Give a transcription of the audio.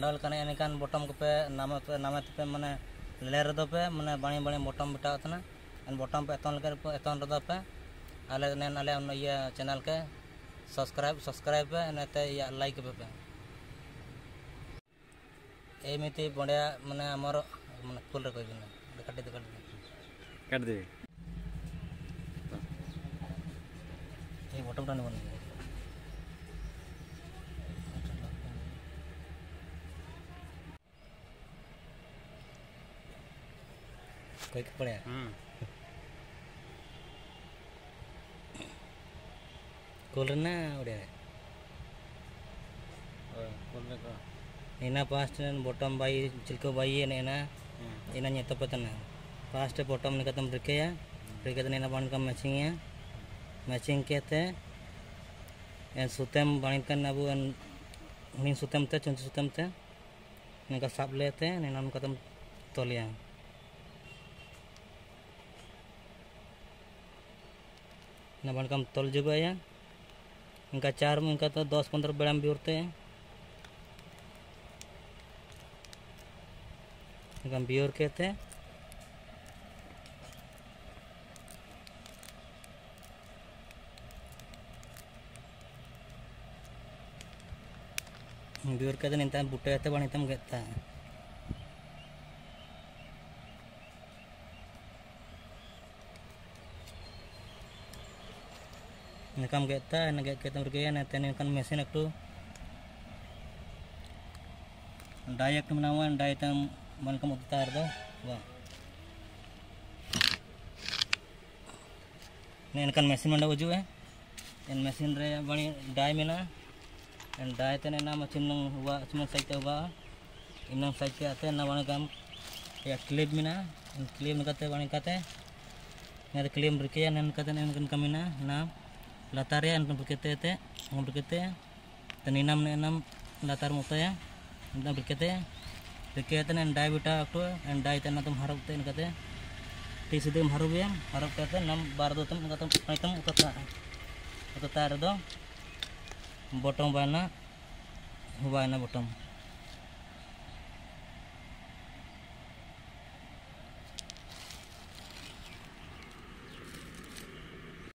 ᱦᱟᱰᱚᱞ ᱠᱟᱱᱟ ᱮᱱᱠᱷᱟᱱ ᱵᱚᱴᱚᱢ ᱠᱚᱯᱮ ᱱᱟᱢᱮ ᱯᱮ ᱱᱟᱢᱮ ᱛᱮᱯᱮ ᱢᱟᱱᱮ ᱞᱮ ᱨᱮᱫᱚ ᱯᱮ ᱢᱟᱱᱮ ᱵᱟᱲᱤ ᱵᱟᱲᱤ ᱵᱚᱴᱚᱢ ᱵᱤᱴᱟᱣ ᱛᱟᱱᱟ ᱟᱨ ᱵᱚᱴᱚᱢ ᱯᱮ ᱮᱛᱚᱱ ᱞᱮᱠᱟ ᱮᱛᱚᱱ ᱨᱮᱫᱚ ᱯᱮ ᱟᱞᱮ ᱱᱮᱱ ᱟᱞᱮ ᱤᱭᱟᱹ ᱪᱮᱱᱮᱞ ᱠᱮ सब्सक्राइब सब्सक्राइब पे नते या लाइक पे एमती बढ़िया माने हमर माने फुल रे कहबे ना काट दे काट दे काट दे ये बटन टाने बन कोई कपड़े ಕೂಲ್ರನ್ನ ಹೊಡ್ಯಾರೆ ಏನ ಫಾಸ್ಟ್ ಬೊಟಮ್ ಬಾಯಿ ಚಿಲ್ಕೋ ಬಾಯಿ ಏನೇನ ಏನ ಎತ್ತಪ್ಪತನ ಫಾಸ್ಟ್ ಬೊಟಮ್ ನಿಕತಮ್ ರಿಕೆಯ ರಿಕೆತನ ಏನ ಬಾಣಿಕ ಮ್ಯಾಚಿಂಗ್ ಮ್ಯಾಚಿಂಗ್ ಕೇತೆ ಏನ್ ಸುತಮ್ ಬಾಣಿಕ ನಬು ಏನ್ ಹುಣಿನ್ ಸುತಮ್ ತೆ ಚುಂಚಿ ಸುತಮ್ ತೆ ನಿಕ ಸಾಬ್ಲೇತೆ ನೇನ ಕತಮ್ ತೊಲಿಯ ने बाण तोल इनका चार, इनका तो दस, पंद्रह बेड़ा में बिउरते हैं। इनका बिउर के थे biar kata nintan buta itu wanita menggeta nekam geta na geta murgeya na tene kan mesin aktu dayak tu menawan daya tam man kam utar do wa kan mesin manda uju eh. Kan en mesin re bani daya mena. Kan en daya tene na machin nang wa cuma sai ta wa. Inang sai ke ate na bani kam ya klip mena. En klip nakate bani kate ne klip murgeya nen kate nen kan kamina na ngom berkete dan inam ne enam latar muta ya nang berkete berkete nan dai bita akto and dai tan tum harap te kate ti sidem harup ya harap kate nam bar do tum katam item utata utata do bottom bana huwa bottom